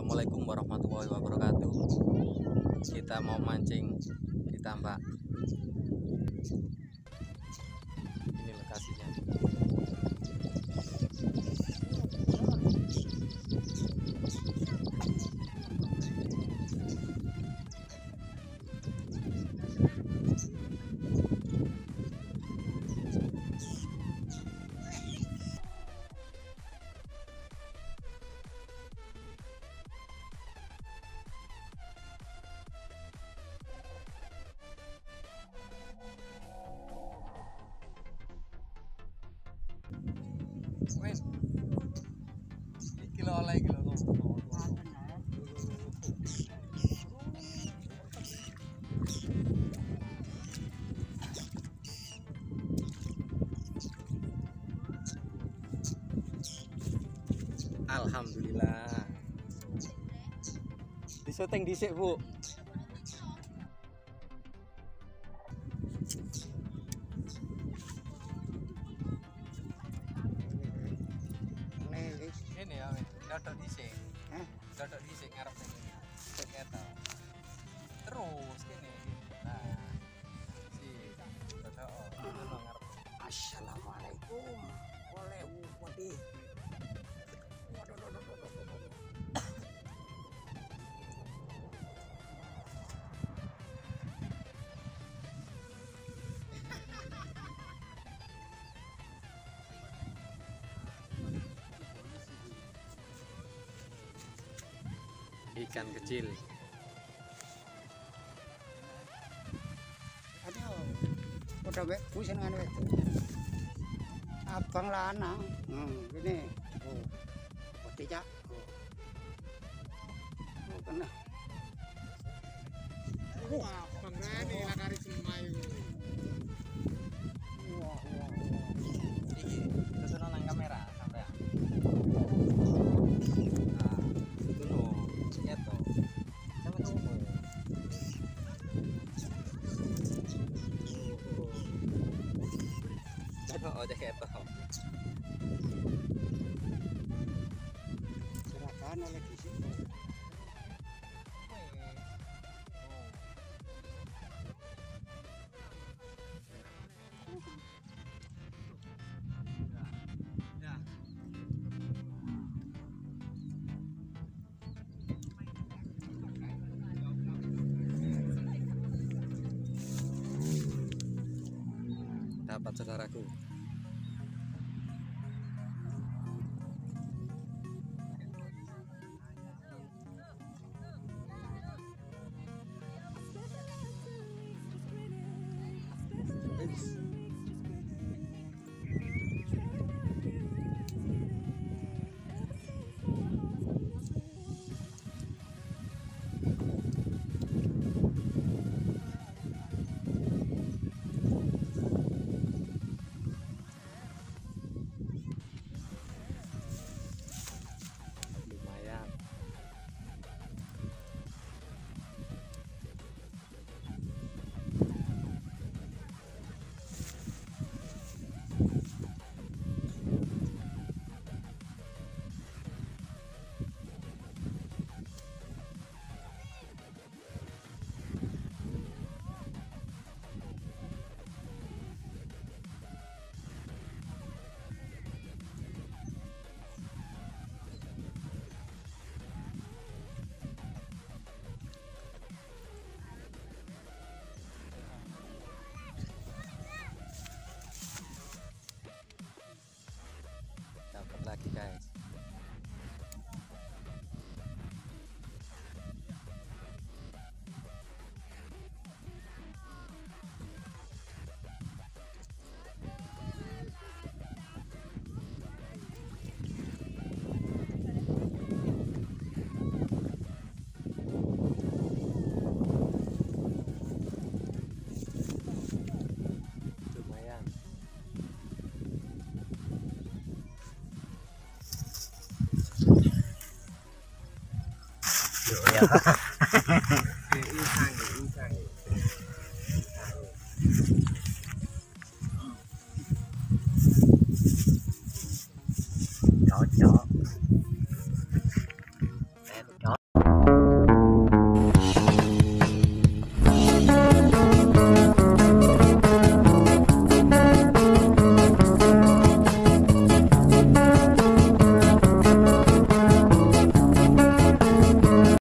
Assalamualaikum warahmatullahi wabarakatuh. Kita mau mancing di tambak ini lokasinya Alhamdulillah. Di syuting dhisik, Bu. ડટર દિશે ડટર દિશે Ikan kecil. Aduh. Udah be, pusing kan be. Abang lanang. Hmm, ini. Oh. Wadi cak. Oh. Oh, kena. Wah, lah dari Semayu. Keto aja keto. Silakan oleh. Dapat saudaraku. Cái ý sai thì ý sai.